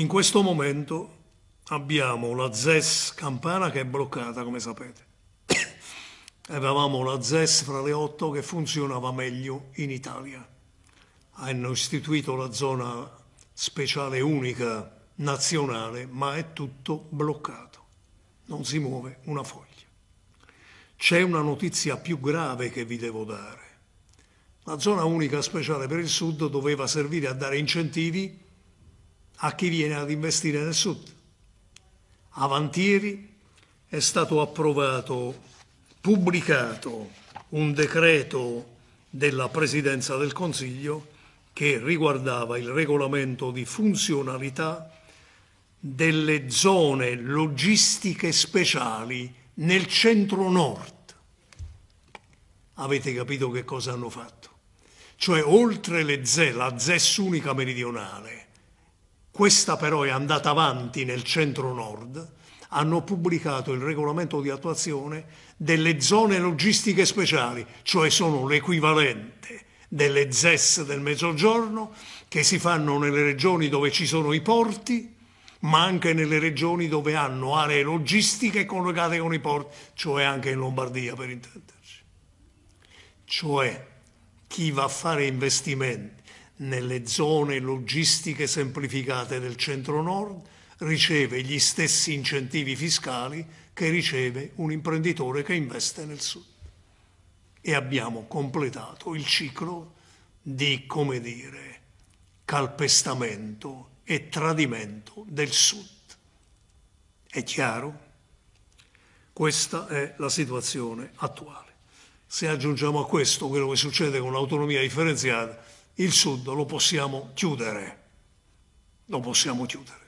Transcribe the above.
In questo momento abbiamo la ZES Campana che è bloccata, come sapete. Avevamo la ZES fra le otto che funzionava meglio in Italia. Hanno istituito la zona speciale unica nazionale, ma è tutto bloccato. Non si muove una foglia. C'è una notizia più grave che vi devo dare. La zona unica speciale per il Sud doveva servire a dare incentivi a chi viene ad investire nel sud. Avantieri è stato approvato, pubblicato un decreto della Presidenza del Consiglio che riguardava il regolamento di funzionalità delle zone logistiche speciali nel centro-nord. Avete capito che cosa hanno fatto? Cioè, oltre le ZE, la ZES unica meridionale, questa però è andata avanti nel centro-nord, hanno pubblicato il regolamento di attuazione delle zone logistiche speciali, cioè sono l'equivalente delle ZES del mezzogiorno che si fanno nelle regioni dove ci sono i porti, ma anche nelle regioni dove hanno aree logistiche collegate con i porti, cioè anche in Lombardia per intenderci. Cioè chi va a fare investimenti nelle zone logistiche semplificate del centro-nord riceve gli stessi incentivi fiscali che riceve un imprenditore che investe nel sud. E abbiamo completato il ciclo di, come dire, calpestamento e tradimento del sud. È chiaro? Questa è la situazione attuale. Se aggiungiamo a questo quello che succede con l'autonomia differenziata, il Sud lo possiamo chiudere, lo possiamo chiudere.